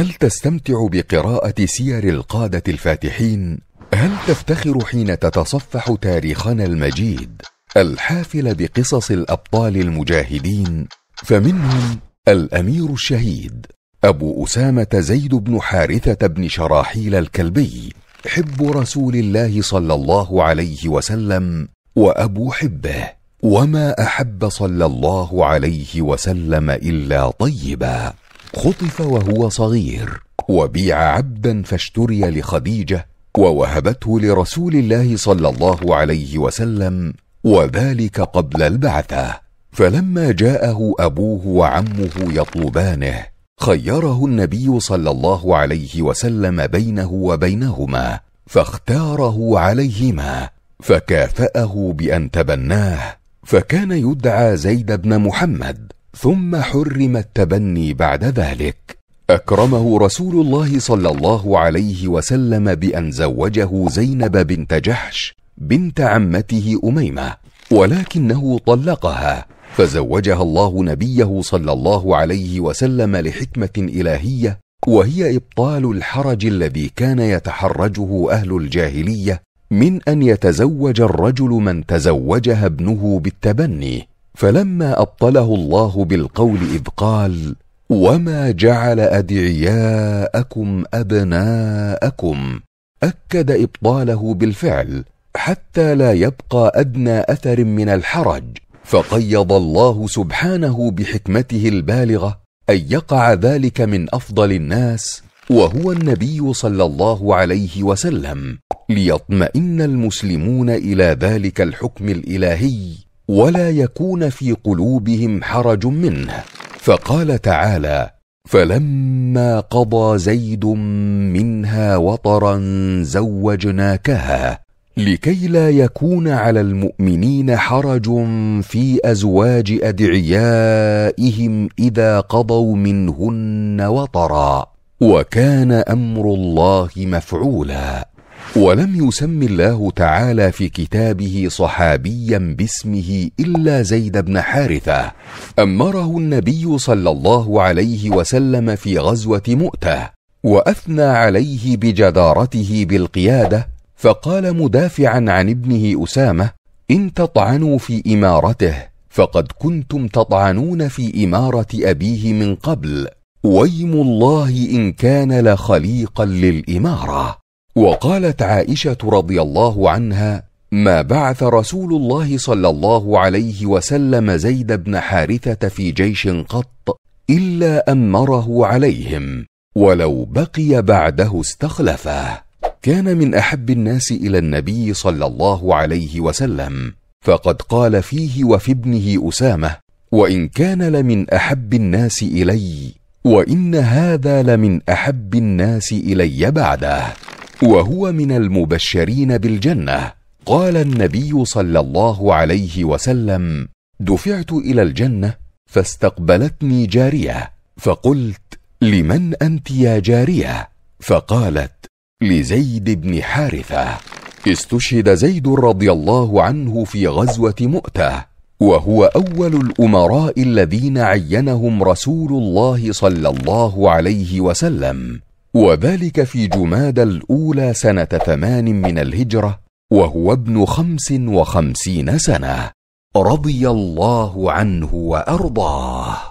هل تستمتع بقراءة سير القادة الفاتحين؟ هل تفتخر حين تتصفح تاريخنا المجيد الحافل بقصص الأبطال المجاهدين؟ فمنهم الأمير الشهيد أبو أسامة زيد بن حارثة بن شراحيل الكلبي حب رسول الله صلى الله عليه وسلم وأبو حبه وما أحب صلى الله عليه وسلم إلا طيبا خطف وهو صغير وبيع عبدا فاشتري لخديجة ووهبته لرسول الله صلى الله عليه وسلم وذلك قبل البعثة. فلما جاءه أبوه وعمه يطلبانه خيره النبي صلى الله عليه وسلم بينه وبينهما فاختاره عليهما فكافأه بأن تبناه فكان يدعى زيد بن محمد. ثم حرم التبني بعد ذلك. أكرمه رسول الله صلى الله عليه وسلم بأن زوجه زينب بنت جحش بنت عمته أميمة ولكنه طلقها. فزوجها الله نبيه صلى الله عليه وسلم لحكمة إلهية وهي إبطال الحرج الذي كان يتحرجه أهل الجاهلية من أن يتزوج الرجل من تزوجها ابنه بالتبني. فلما أبطله الله بالقول إذ قال وما جعل أدعياءكم أبناءكم؟ أكد إبطاله بالفعل حتى لا يبقى أدنى أثر من الحرج. فقيض الله سبحانه بحكمته البالغة أن يقع ذلك من أفضل الناس وهو النبي صلى الله عليه وسلم ليطمئن المسلمون إلى ذلك الحكم الإلهي. ولا يكون في قلوبهم حرج منه. فقال تعالى فلما قضى زيد منها وطرا زوجناكها لكي لا يكون على المؤمنين حرج في أزواج أدعيائهم إذا قضوا منهن وطرا. وكان أمر الله مفعولا. ولم يسم الله تعالى في كتابه صحابيا باسمه إلا زيد بن حارثة. أمره النبي صلى الله عليه وسلم في غزوة مؤتة وأثنى عليه بجدارته بالقيادة فقال مدافعا عن ابنه أسامة إن تطعنوا في إمارته فقد كنتم تطعنون في إمارة أبيه من قبل ويم الله إن كان لخليقا للإمارة. وقالت عائشة رضي الله عنها ما بعث رسول الله صلى الله عليه وسلم زيد بن حارثة في جيش قط إلا أمره عليهم ولو بقي بعده استخلفه. كان من أحب الناس إلى النبي صلى الله عليه وسلم فقد قال فيه وفي ابنه أسامة وإن كان لمن أحب الناس إلي وإن هذا لمن أحب الناس إلي بعده. وهو من المبشرين بالجنة. قال النبي صلى الله عليه وسلم دفعت إلى الجنة فاستقبلتني جارية فقلت لمن أنت يا جارية؟ فقالت لزيد بن حارثة. استشهد زيد رضي الله عنه في غزوة مؤتة وهو أول الأمراء الذين عينهم رسول الله صلى الله عليه وسلم. وذلك في جماد الأولى سنة ثمان من الهجرة وهو ابن خمس وخمسين سنة رضي الله عنه وأرضاه.